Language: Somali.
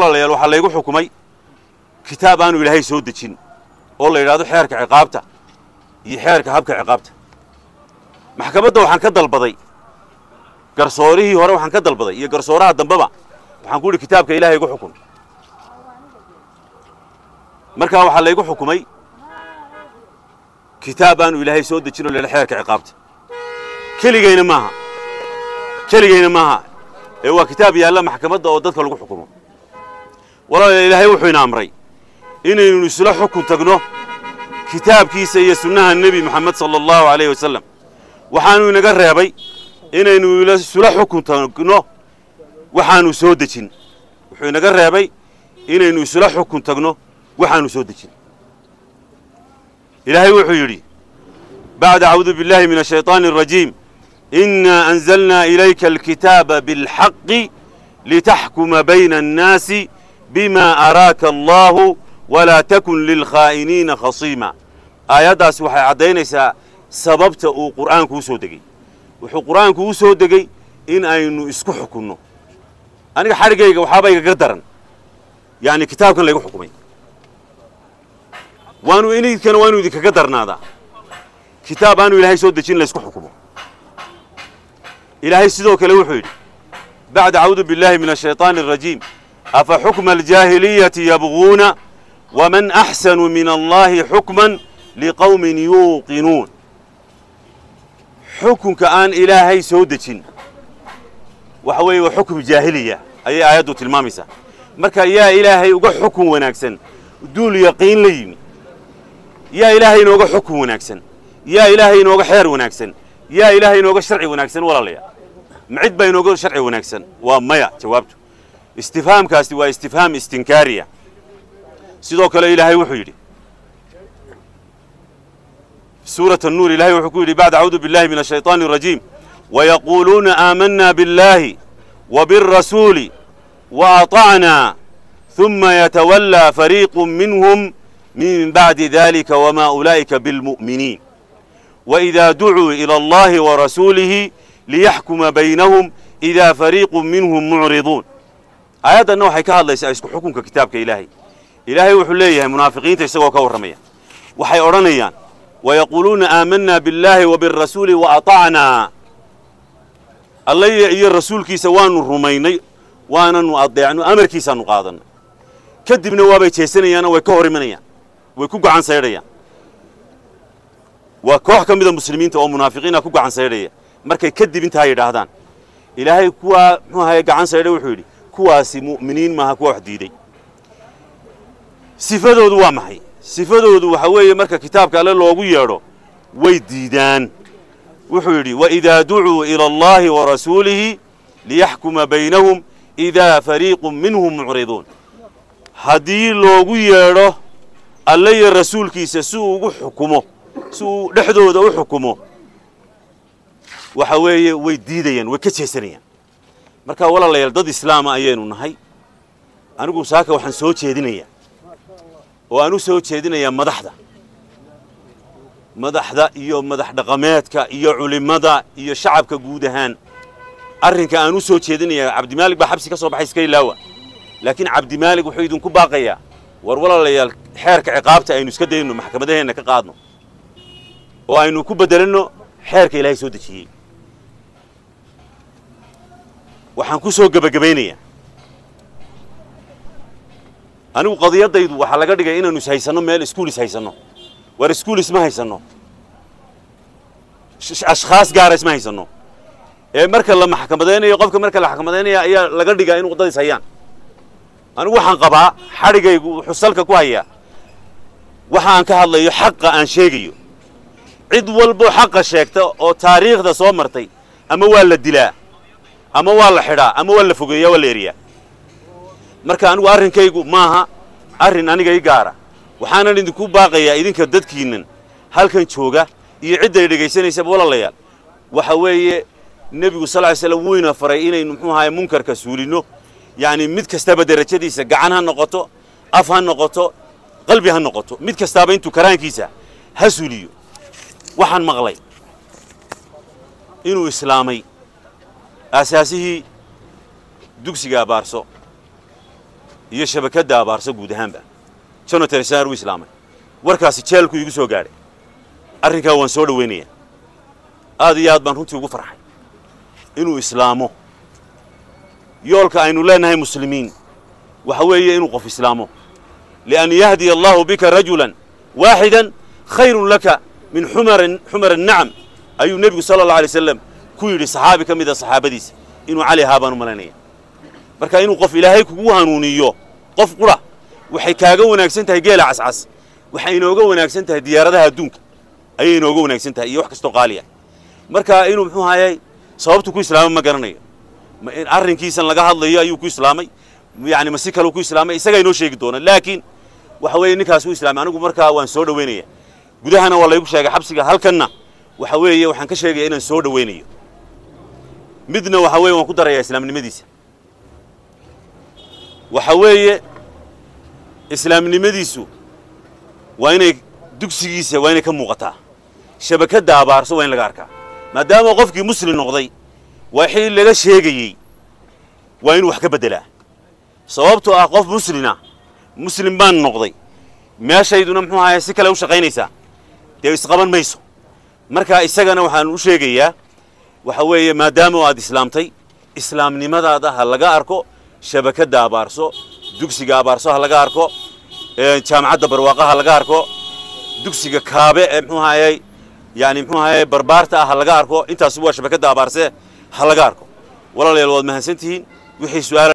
walaalayaal waxaa laygu xukumay kitaab aanu ilaahay soo dejin oo la yidhahdo xeerka ciqaabta iyo xeerka habka ciqaabta. Maxkamadda waxaan ka dalbaday garsoorihii hore waxaan ka dalbaday iyo garsooraha dambeba waxaan ku idhi kitaabka ilaahay igu xukun. Markaa waxaa laygu xukumay kitaab aanu ilaahay soo dejin oo la yidhahdo xeerka ciqaabta. Keligayna maaha keligayna maaha. Ee waa kitaab yaalla maxkamadda oo dadka lagu xukumo walaalayaal ilaahay wuxuu ina amray inaynu isla xukun tagno kitaabkiisa iyo sunnaha nebi moxamed sala allahu alayh wasalam waxaanuu inaga reebay inaynu isula xukun tagno. Waxaanu soo dejin. Wuxuu inaga reebay inaynu isla xukun tagno. Waxaanu soo dejin. Ilaahay wuxuu yidhi bacda acuudu billahi min ashayطaani arajiim inaa anzalnaa ilayka alkitaaba biاlxaqi litaxkuma bayna annaasi بما أراك الله ولا تكن للخائنين خصيما aayaddaas waxay caddaynaysaa sababta uu qur'aanku u soo degey wuxuu qur'aanku u soo degey in aynu isku xukunno aniga xadhigayga waxaaba igaga daran yani kitaabkan laygu xukumay waanu idinkana waanu idinkaga darnaadaa kitaab aanu ilaahay soo dejin laysku xukumo ilaahay sidoo kale wuxuu yidhi bacda acuudu biاllahi min ashayطaani الrajiim afa xukma aljaahiliyati yabguuna waman axsanu min allahi xukman liqowmin yuuqinuun xukunka aan ilaahay soo dejin waxa weeye waa xukm jaahiliya ayay aayaddu tilmaamaysaa marka yaa ilaahay uga xukun wanaagsan duul yaqiin la yimi yaa ilaahay inooga xukun wanaagsan yaa ilaahay inooga xeer wanaagsan yaa ilaahay inooga sharci wanaagsan walaalayaa ma cid baa استفهام كاستي واستفهام istinkaariya سيدوك لا إله wuxuu yidhi سورة النور الله وحكوه بعد أعوذ بالله من الشيطان الرجيم. ويقولون آمنا بالله وبالرسول وأطعنا ثم يتولى فريق منهم من بعد ذلك وما أولئك بالمؤمنين. وإذا دعوا إلى الله ورسوله ليحكم بينهم إذا فريق منهم معرضون. Aayaddanna waxay ka hadlaysaa isku xukunka kitaabka ilaahay. Ilaahay wuxuu leeyahay munaafiqiinta isagoo ka warramaya. Waxay odhanayaan wayaquuluuna aamanna biاllaahi wabirasuuli waatacnaa allaya iyo rasuulkiisa waanu rumaynay waananu adeecno amarkiisaanu qaadannay kadibna waabay jeesanayaanoo way ka hor imanayaan way ku gacan saydhayaan waa koox ka mida muslimiinta oo munaafiqiina ku gacan saydhaya markay kadib intaa yidhaahdaan ilaahay kuwaa muxuu ahaye gacan saydhay wuxuu yidhi kuwaasi mu'miniin maaha kuwa wax diiday. Sifadoodu waa maxay? Sifadoodu waxa weeye marka kitaabka alle loogu yeedho way diidaan. Wuxuu yidhi waidaa ducuu ila allahi warasuulihi liyaxkuma baynahum idaa fariiqu minhum mucriduun. Haddii loogu yeedho alle iyo rasuulkiisa si uu ugu xukumo si uu dhexdooda u xukumo waxa weeye way diidayaan way ka jeesanayaan marka walaalayaal dad islaama ayaynu nahay. Anigu saaka waxaan soo jeedinayaa oo aan u soo jeedinayaa madaxda. Madaxda iyo madax dhaqameedka iyo culimmada iyo shacabka guud ahaan. Arrinka aan u soo jeedinayaa cabdimaalig baa xabsi ka soo baxay iska ilaawa. Laakiin cabdimaalig wuxuu idinku baaqayaa war walaalayaal xeerka ciqaabta aynu iska dayno maxkamadaheenna ka qaadno. Oo aynu ku beddelanno xeerka ilaahay soo dejiyey waxaan ku soo gebagabaynayaa anigu qadiyadaydu waxaa laga dhigay inaanu is haysanno meel iskuulis haysanno war iskuulis ma haysanno ashkhaas gaara isma haysanno ee marka la maxkamadaynayo qofka marka la maxkamadaynaya ayaa laga dhigaa inu dad is hayaan. Anigu waxaan qabaa xadhigaygu wuxuu salka ku hayaa. Waxa aan ka hadlayo xaqa aan sheegayo. Cid walbo xaqa sheegta oo taariikhda soo martay ama waa la dilaa ama waa la xidhaa ama waa la fogeeyaa waa la eriyaa. Marka anigu arrinkaygu maaha arrin aniga i gaara waxaanan idinku baaqayaa idinka dadkiinnan. Halkan jooga iyo cidday dhegaysanaysaba walaalayaal. Waxa weeye nebigu sal ly slam wuyna faray inaynu muxuu ahaye munkarka suulinno yacni mid kastaba derajadiisa gacan ha noqoto af ha noqoto qalbi ha noqoto. Mid kastaaba intuu karaankiisa ha suuliyo. Waxaan maqlay inuu islaamay aasaasihii dugsiga abaarso iyo shabakadda abaarso guud ahaanba. Jonathan isaan u islaamay. Warkaasi jeelku iigu soo gaadhay arrinkaa waan soo dhowaynayaa aad iyo aad baan runtii ugu farxay inuu islaamo. Yoolka aynu leenahay muslimiin. Waxa weeye inuu qof islaamo. Lian yahdiya allahu bika rajulan waaxidan khayrun laka min xumarin xumar annacam ayuu nebigu sala allah alay wasalam ku yidhi saxaabi ka mid a saxaabadiisa inuu cali ahaa baan u malaynaya marka inuu qof ilaahay kugu hanuuniyo qof qura waxay kaaga wanaagsan tahay geela cascas waxay inooga wanaagsan tahay diyaaradaha adduunka ayay inooga wanaagsan tahay iyo wax kastoo qaali ah. Marka inuu muxuu hayay sababtu ku islaamay ma garanayo. Arrinkiisan laga hadlayo ayuu ku islaamay yani ma si kaleu ku islaamay isagaa inoo sheegi doona. Laakiin waxa weeye ninkaas u islaamay anigu markaa waan soo dhowaynaya gudahana waa laygu sheegay xabsiga halkanna waxa weeye waxaan ka sheegaya inaan soo dhowaynayo midna waxa weeye waan ku darayaa islaamnimadiisa. Waxa weeye islaamnimadiisu waa inay dugsigiisa waa inay ka muuqataa. Shabakadda abaarso waa in laga arkaa. Maadaama qofkii muslim noqday waxii laga sheegayey waa inuu wax ka beddelaa. Sababtoo ah qof muslina muslim baan noqday meeshayduna muxuu ahaye si kale u shaqaynaysaa. Dee isqaban mayso. Marka isagana waxaan u sheegayaa waxa weeye maadaama aad islaamtay islaamnimadaada ha laga arko shabakadda abaarso dugsiga abaarso ha laga arko jaamacadda barwaaqa ha laga arko dugsiga kaabe ee muxuu ahayey yani muxuu ahayey barbaarta ah ha laga arko intaasi waa shabakadda abaarse ha laga arko. Walaalayaal waad mahadsan tihiin wixii su'aal